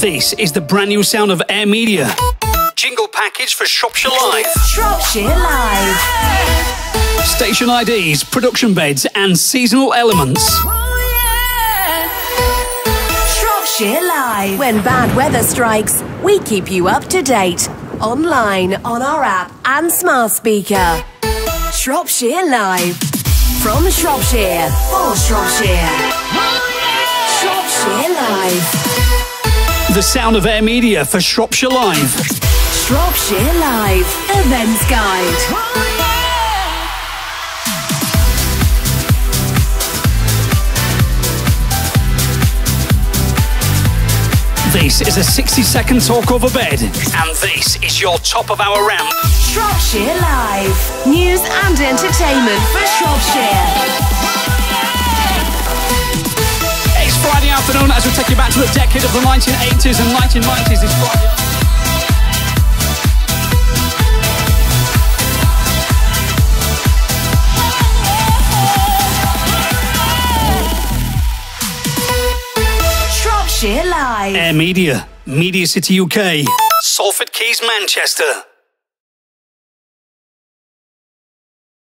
This is the brand new sound of Air Media. Jingle package for Shropshire Live. Shropshire Live. Station IDs, production beds, and seasonal elements. Oh, Shropshire Live. When bad weather strikes, we keep you up to date. Online, on our app, and smart speaker. Shropshire Live. From Shropshire, for Shropshire. Shropshire The sound of Air Media for Shropshire Live. Shropshire Live. Events Guide. This is a 60 second talk over bed, and this is your top of hour ramp. Shropshire Live. News and entertainment for Shropshire. It's Friday afternoon take you back to the decade of the 1980s and 1990s this Friday. Shropshire Live. Air Media, Media City UK, Salford Quays, Manchester.